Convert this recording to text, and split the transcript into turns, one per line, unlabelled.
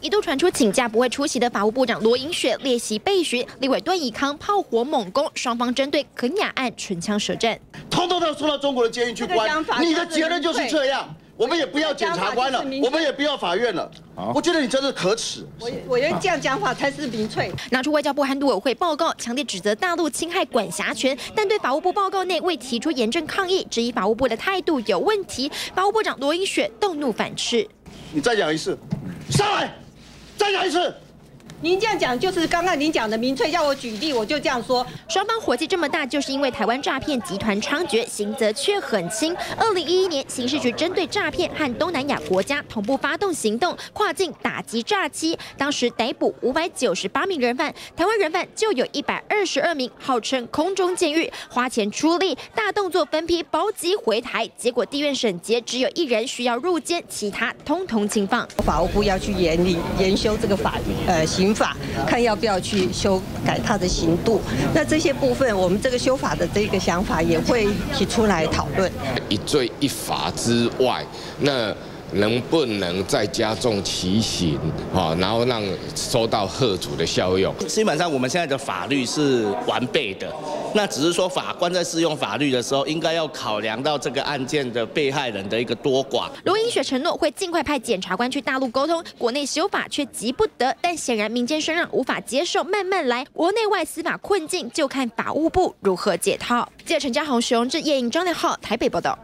一度传出请假不会出席的法务部长罗英雪列席备询，立委段以康炮火猛攻，双方针对肯雅案唇枪舌战，
通通都送到中国的监狱去关。你的结论就是这样。我们也不要检察官了，我们也不要法院了。我觉得你真的可耻。
我我觉得这样讲法才是民粹。
拿出外交部韩独委会报告，强烈指责大陆侵害管辖权，但对法务部报告内未提出严正抗议，质疑法务部的态度有问题。法务部长罗英雪动怒反斥：“
你再讲一次，上来，再来一次。”
您这样讲就是刚刚您讲的民粹，要我举例我就这样说。
双方火气这么大，就是因为台湾诈骗集团猖獗，刑责却很轻。二零一一年，刑事局针对诈骗和东南亚国家同步发动行动，跨境打击诈欺。当时逮捕五百九十八名人犯，台湾人犯就有一百二十二名，号称空中监狱，花钱出力，大动作分批包机回台。结果地院审结，只有一人需要入监，其他通通轻放。
法务部要去严厉研修这个法律，呃，刑。法看要不要去修改它的刑度，那这些部分我们这个修法的这个想法也会提出来讨论。
一罪一罚之外，那。能不能再加重其刑啊？然后让收到贺主的效用。
基本上我们现在的法律是完备的，那只是说法官在适用法律的时候，应该要考量到这个案件的被害人的一个多寡。
罗英雪承诺会尽快派检察官去大陆沟通，国内修法却急不得。但显然民间声浪无法接受，慢慢来。国内外司法困境就看法务部如何解套。记者陈家宏、徐荣志、叶颖、张亮浩台北报道。